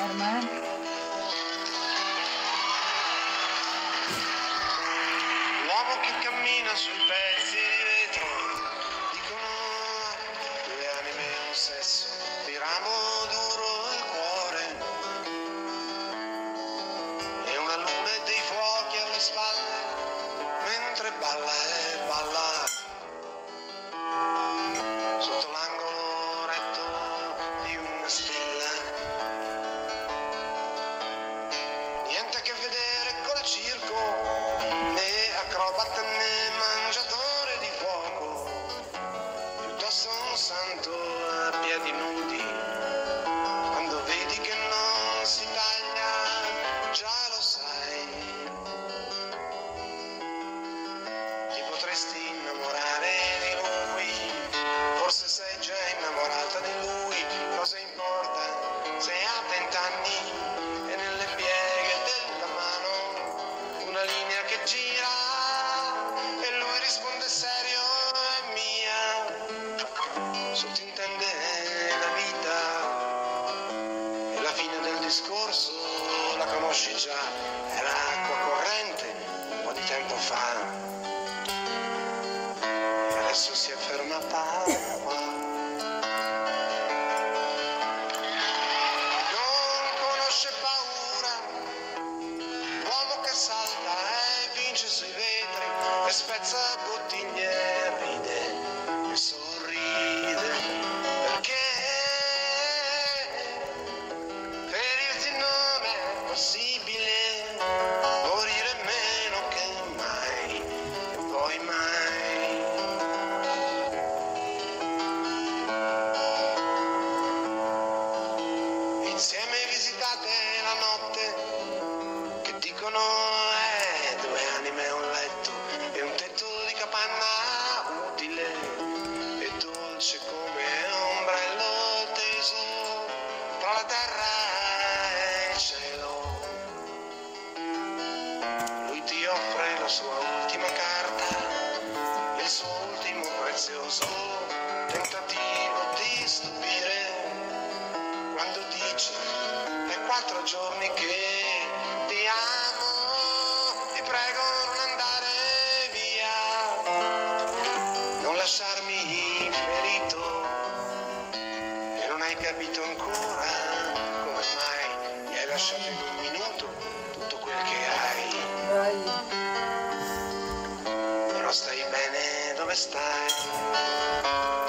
ferma, eh. L'uomo che cammina sui pezzi di vetro Dicono due anime un sesso Di duro il cuore E una luna e dei fuochi alle spalle Mentre balla e balla una linea che gira e lui risponde serio è mia, sottintende la vita e la fine del discorso la conosci già, era acqua corrente un po' di tempo fa. E adesso quattro giorni che ti amo. Ti prego non andare via. Non lasciarmi ferito. E non hai capito ancora come mai mi hai lasciato in un minuto tutto quel che hai. Vai. però stai bene dove stai